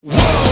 Whoa!